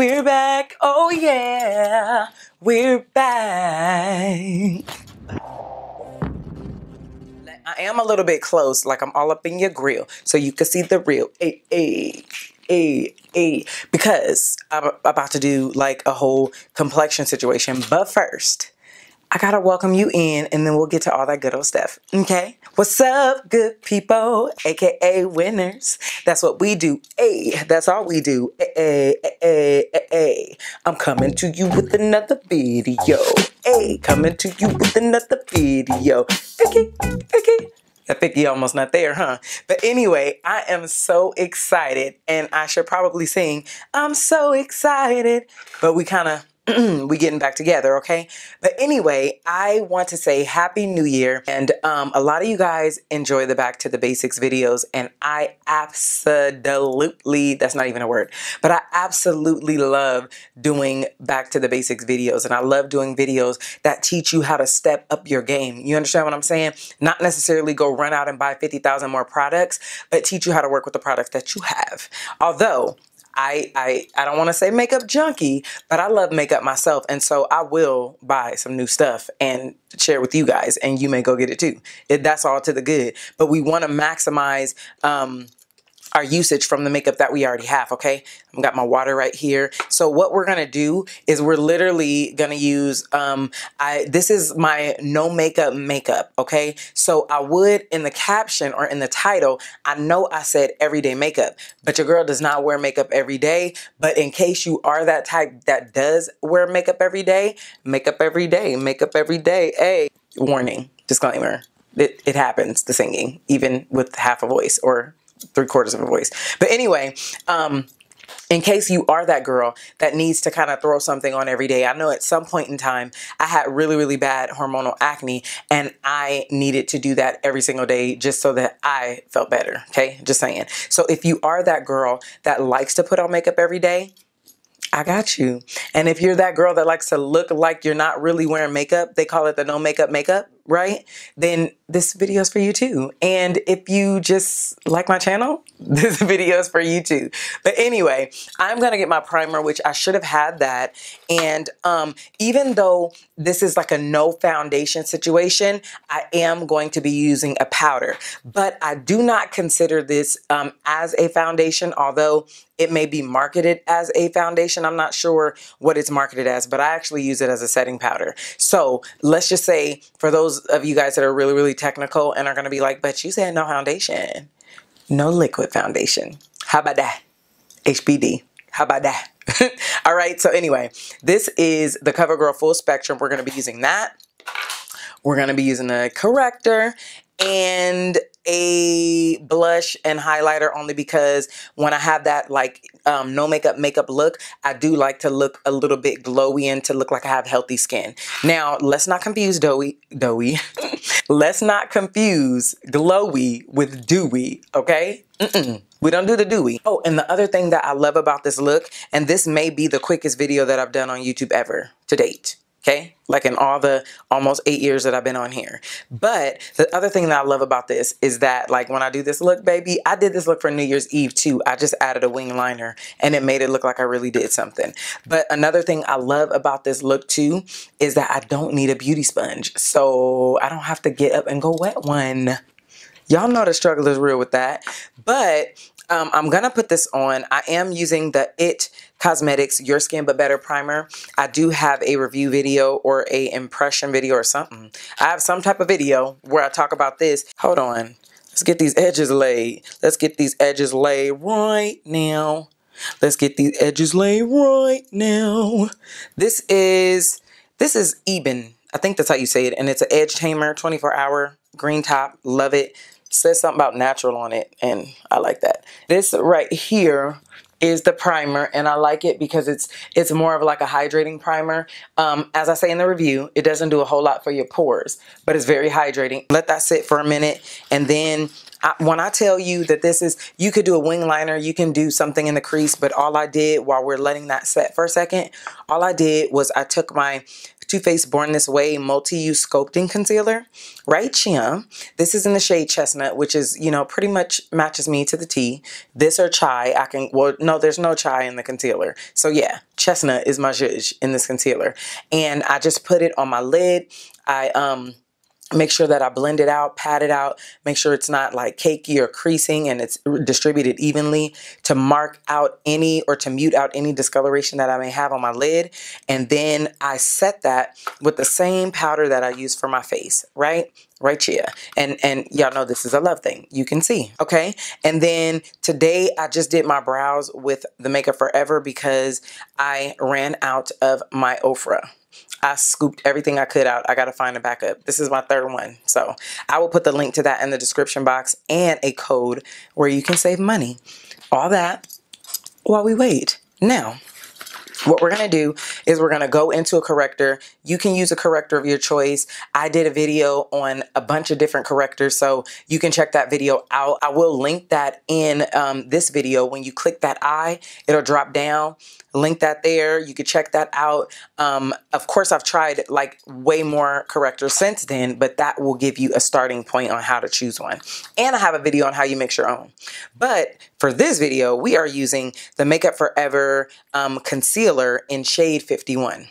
We're back. Oh yeah. We're back. I am a little bit close, like I'm all up in your grill, so you can see the real. Hey, hey, hey, hey. Because I'm about to do like a whole complexion situation. But first, I gotta welcome you in and then we'll get to all that good old stuff. Okay? What's up, good people? AKA winners. That's what we do. Hey, that's all we do. Hey, hey, hey, hey. I'm coming to you with another video. Hey, coming to you with another video. Okay, okay. I think almost not there, huh? But anyway, I am so excited and I should probably sing, I'm so excited. But we kind of we getting back together, okay? But anyway, I want to say Happy New Year. And um, a lot of you guys enjoy the Back to the Basics videos, and I absolutely, that's not even a word, but I absolutely love doing Back to the Basics videos. And I love doing videos that teach you how to step up your game. You understand what I'm saying? Not necessarily go run out and buy 50,000 more products, but teach you how to work with the products that you have. Although, I I I don't want to say makeup junkie, but I love makeup myself, and so I will buy some new stuff and share with you guys, and you may go get it too. It, that's all to the good. But we want to maximize. Um, our usage from the makeup that we already have, okay? I've got my water right here. So what we're gonna do is we're literally gonna use, um, I this is my no makeup makeup, okay? So I would, in the caption or in the title, I know I said everyday makeup, but your girl does not wear makeup every day. But in case you are that type that does wear makeup every day, makeup every day, makeup every day, hey, warning, disclaimer. It, it happens, the singing, even with half a voice or three quarters of a voice. But anyway, um, in case you are that girl that needs to kind of throw something on every day. I know at some point in time I had really, really bad hormonal acne and I needed to do that every single day just so that I felt better. Okay, just saying. So if you are that girl that likes to put on makeup every day, I got you. And if you're that girl that likes to look like you're not really wearing makeup, they call it the no makeup makeup right? Then this video is for you too. And if you just like my channel, this video is for you too. But anyway, I'm gonna get my primer, which I should have had that. And um, even though this is like a no foundation situation, I am going to be using a powder. But I do not consider this um, as a foundation, although it may be marketed as a foundation. I'm not sure what it's marketed as, but I actually use it as a setting powder. So let's just say for those of you guys that are really, really technical and are going to be like, but you said no foundation, no liquid foundation. How about that? HBD. How about that? All right. So anyway, this is the CoverGirl Full Spectrum. We're going to be using that. We're going to be using a corrector and a blush and highlighter only because when I have that like um, no makeup makeup look, I do like to look a little bit glowy and to look like I have healthy skin. Now, let's not confuse doughy, doughy. let's not confuse glowy with dewy, okay? Mm -mm. We don't do the dewy. Oh, and the other thing that I love about this look, and this may be the quickest video that I've done on YouTube ever to date okay? Like in all the almost eight years that I've been on here. But the other thing that I love about this is that like when I do this look, baby, I did this look for New Year's Eve too. I just added a wing liner and it made it look like I really did something. But another thing I love about this look too is that I don't need a beauty sponge. So I don't have to get up and go wet one. Y'all know the struggle is real with that. But um, I'm going to put this on. I am using the IT Cosmetics Your Skin But Better Primer. I do have a review video or a impression video or something. I have some type of video where I talk about this. Hold on. Let's get these edges laid. Let's get these edges laid right now. Let's get these edges laid right now. This is, this is Ebin. I think that's how you say it. And it's an edge tamer, 24 hour green top. Love it says something about natural on it and I like that. This right here is the primer and I like it because it's it's more of like a hydrating primer. Um, as I say in the review, it doesn't do a whole lot for your pores, but it's very hydrating. Let that sit for a minute and then When I tell you that this is, you could do a wing liner, you can do something in the crease, but all I did while we're letting that set for a second, all I did was I took my too Faced Born This Way Multi-Use Sculpting Concealer right here. This is in the shade Chestnut, which is, you know, pretty much matches me to the T. This or Chai, I can, well, no, there's no Chai in the concealer. So yeah, Chestnut is my zhuzh in this concealer. And I just put it on my lid. I, um, make sure that I blend it out, pat it out, make sure it's not like cakey or creasing and it's distributed evenly to mark out any or to mute out any discoloration that I may have on my lid. And then I set that with the same powder that I use for my face, right? Right here. And and y'all know this is a love thing. You can see, okay? And then today I just did my brows with the Makeup Forever because I ran out of my Ofra. I scooped everything I could out. I got to find a backup. This is my third one. So I will put the link to that in the description box and a code where you can save money. All that while we wait. Now, what we're going to do is we're going to go into a corrector. You can use a corrector of your choice. I did a video on a bunch of different correctors, so you can check that video out. I will link that in um, this video. When you click that eye, it'll drop down link that there. You could check that out. Um, of course, I've tried like way more correctors since then, but that will give you a starting point on how to choose one. And I have a video on how you mix your own. But for this video, we are using the Makeup Forever um, Concealer in shade 51.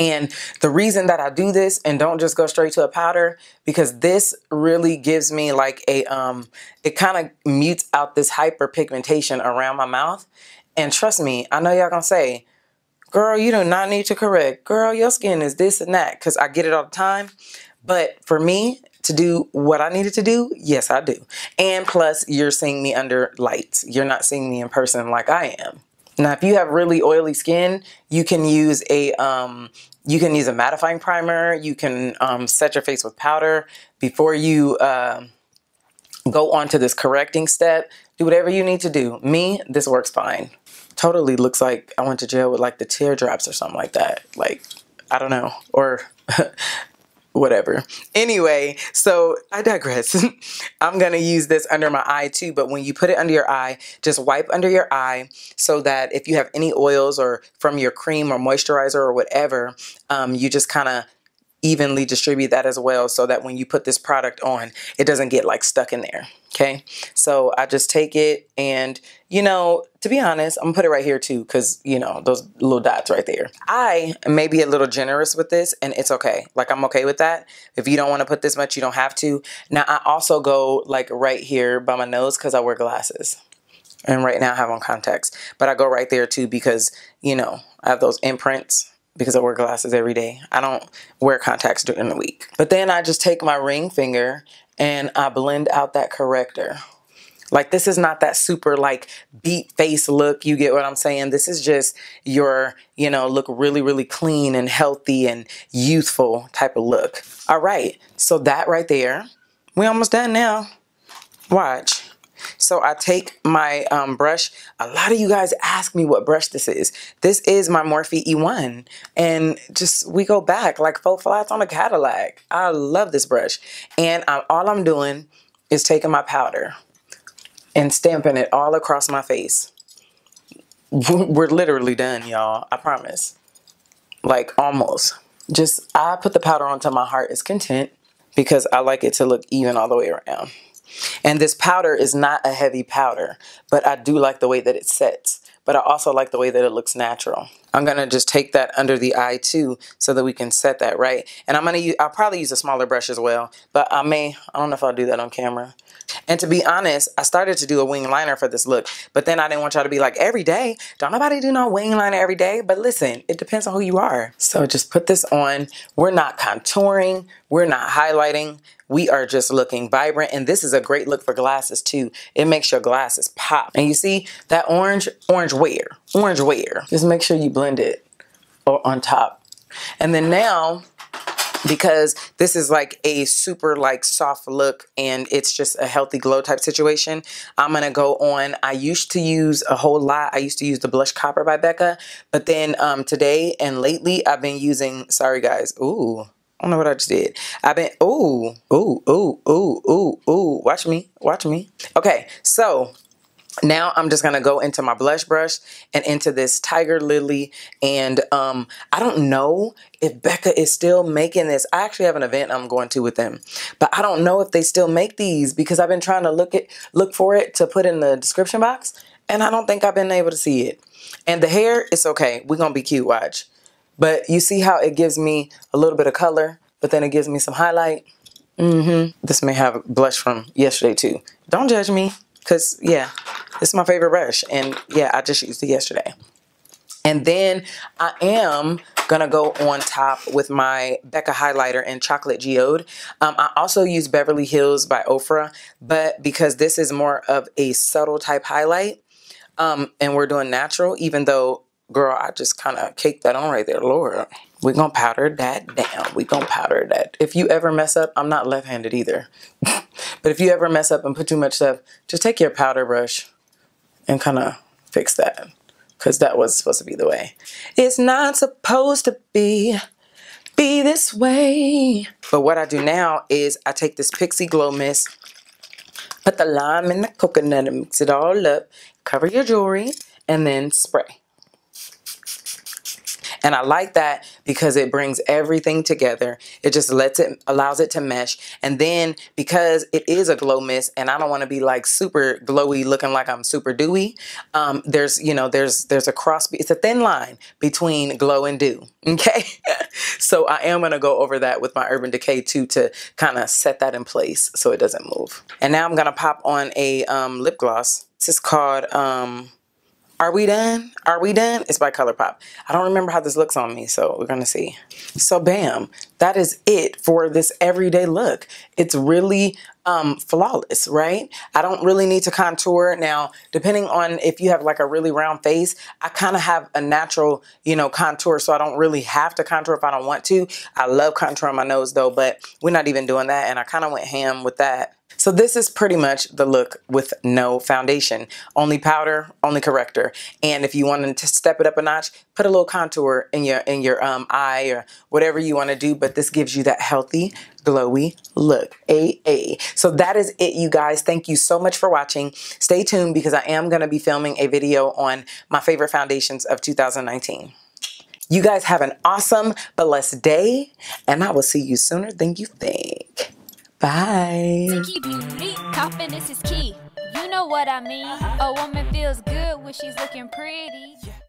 And the reason that I do this and don't just go straight to a powder, because this really gives me like a, um, it kind of mutes out this hyperpigmentation around my mouth. And trust me, I know y'all gonna say, girl, you do not need to correct. Girl, your skin is this and that, because I get it all the time. But for me, to do what I needed to do, yes, I do. And plus, you're seeing me under lights. You're not seeing me in person like I am. Now, if you have really oily skin, you can use a um, you can use a mattifying primer. You can um, set your face with powder before you uh, go on to this correcting step. Do whatever you need to do. Me, this works fine totally looks like I went to jail with like the teardrops or something like that. Like, I don't know. Or whatever. Anyway, so I digress. I'm going to use this under my eye too, but when you put it under your eye, just wipe under your eye so that if you have any oils or from your cream or moisturizer or whatever, um, you just kind of evenly distribute that as well so that when you put this product on, it doesn't get like stuck in there. Okay. So I just take it and, you know, to be honest, I'm gonna put it right here too, because, you know, those little dots right there. I may be a little generous with this and it's okay. Like I'm okay with that. If you don't want to put this much, you don't have to. Now I also go like right here by my nose because I wear glasses. And right now I have on contacts, but I go right there too because, you know, I have those imprints because I wear glasses every day. I don't wear contacts during the week. But then I just take my ring finger and I blend out that corrector. Like this is not that super like beat face look. You get what I'm saying? This is just your, you know, look really, really clean and healthy and youthful type of look. All right. So that right there, we almost done now. Watch. So I take my um, brush. A lot of you guys ask me what brush this is. This is my Morphe E1. And just, we go back like four flats on a Cadillac. I love this brush. And I'm, all I'm doing is taking my powder and stamping it all across my face. We're literally done, y'all. I promise. Like almost. Just, I put the powder onto my heart is content because I like it to look even all the way around. And this powder is not a heavy powder, but I do like the way that it sets. But I also like the way that it looks natural. I'm gonna just take that under the eye too so that we can set that right. And I'm gonna use, I'll probably use a smaller brush as well, but I may, I don't know if I'll do that on camera. And to be honest, I started to do a wing liner for this look, but then I didn't want y'all to be like, every day, don't nobody do no wing liner every day. But listen, it depends on who you are. So just put this on. We're not contouring, we're not highlighting we are just looking vibrant. And this is a great look for glasses too. It makes your glasses pop. And you see that orange, orange wear, orange wear. Just make sure you blend it on top. And then now, because this is like a super like soft look and it's just a healthy glow type situation I'm gonna go on I used to use a whole lot I used to use the blush copper by Becca but then um, today and lately I've been using sorry guys ooh I don't know what I just did. I've been, ooh, ooh, ooh, ooh, ooh, ooh. Watch me, watch me. Okay, so now I'm just gonna go into my blush brush and into this Tigerlily and um I don't know if Becca is still making this. I actually have an event I'm going to with them, but I don't know if they still make these because I've been trying to look it look for it to put in the description box and I don't think I've been able to see it. And the hair, it's okay. We're gonna be cute, watch. But you see how it gives me a little bit of color, but then it gives me some highlight. Mm-hmm. This may have blush from yesterday too. Don't judge me, cause yeah, this is my favorite brush, and yeah, I just used it yesterday. And then I am gonna go on top with my Becca highlighter in Chocolate Geode. Um, I also use Beverly Hills by Ofra, but because this is more of a subtle type highlight, um, and we're doing natural, even though, girl, I just kind of caked that on right there, Lord. We're gonna powder that down. we gonna powder that. If you ever mess up, I'm not left-handed either. but if you ever mess up and put too much stuff, just take your powder brush and kind of fix that because that was supposed to be the way. It's not supposed to be be this way. But what I do now is I take this Pixi Glow Mist, put the lime and the coconut and mix it all up, cover your jewelry, and then spray. And I like that because it brings everything together. It just lets it, allows it to mesh. And then because it is a glow mist and I don't want to be like super glowy looking like I'm super dewy, um, there's, you know, there's, there's a cross, it's a thin line between glow and dew. Okay. so I am going to go over that with my Urban Decay too to kind of set that in place so it doesn't move. And now I'm going to pop on a um, lip gloss. This is called, um, are we done? Are we done? It's by ColourPop. I don't remember how this looks on me, so we're gonna see. So bam, that is it for this everyday look. It's really um, flawless, right? I don't really need to contour. Now, depending on if you have like a really round face, I kind of have a natural, you know, contour, so I don't really have to contour if I don't want to. I love contouring my nose though, but we're not even doing that, and I kind of went ham with that. So this is pretty much the look with no foundation. Only powder, only corrector. And if you wanted to step it up a notch, put a little contour in your in your um, eye or whatever you want to do. But this gives you that healthy, glowy look. AA. So that is it, you guys. Thank you so much for watching. Stay tuned because I am going to be filming a video on my favorite foundations of 2019. You guys have an awesome, blessed day, and I will see you sooner than you think. Bye. Confidence is key. You know what I mean. A woman feels good when she's looking pretty.